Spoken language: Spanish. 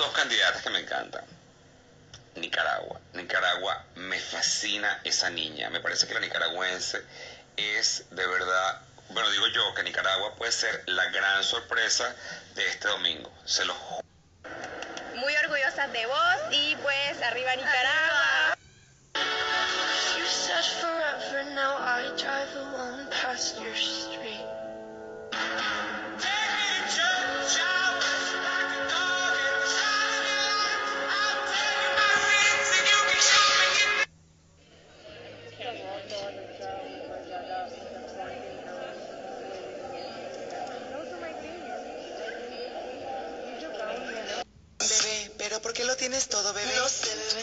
dos candidatas que me encantan. Nicaragua. Nicaragua me fascina esa niña. Me parece que la nicaragüense es de verdad, bueno, digo yo que Nicaragua puede ser la gran sorpresa de este domingo. Se lo juro. Muy orgullosas de vos y pues arriba Nicaragua. You said forever, now I drive alone past your street. Pero ¿por qué lo tienes todo, bebé? No sé, bebé,